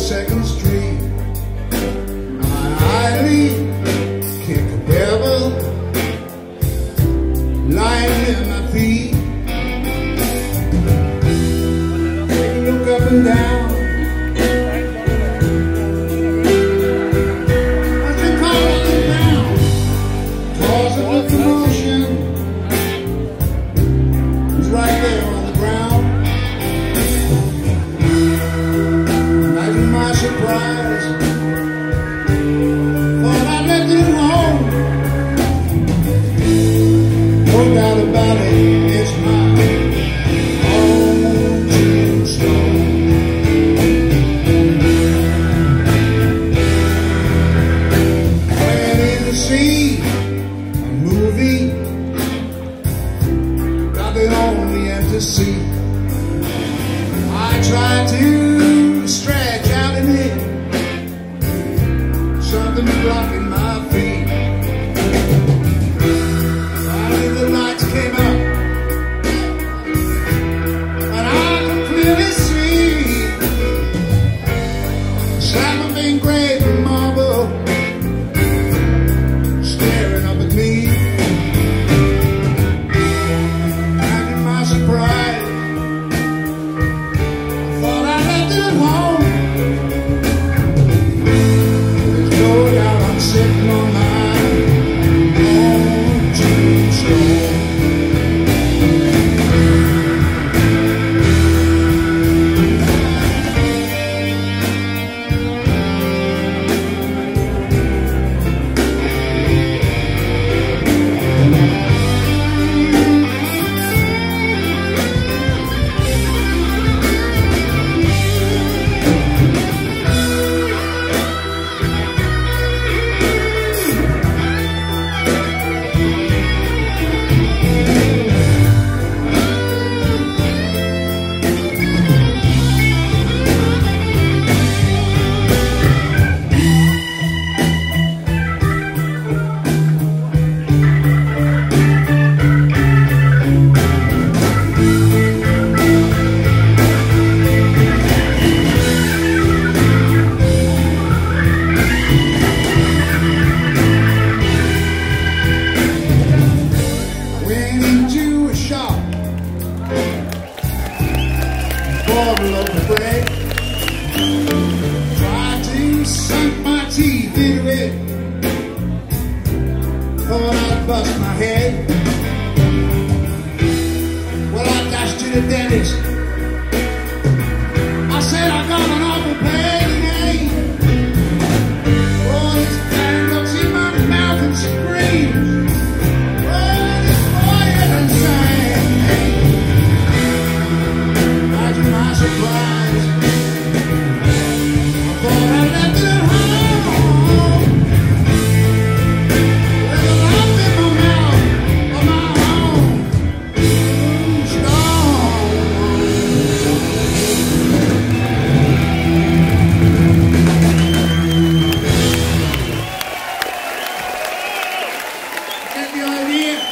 Second Street. Ivy, Kinkabella, lying at my feet. Take look up and down. Only empty seat. I tried to stretch something blocking my feet. Finally the lights came up, and I could clearly see Simon engraved in marble, staring up at me. Imagine my surprise. Bought a loaf of bread, tried to sink my teeth into it, thought I'd bust my head. Well, I dashed to the dentist. I said I got an awful pain in the idea.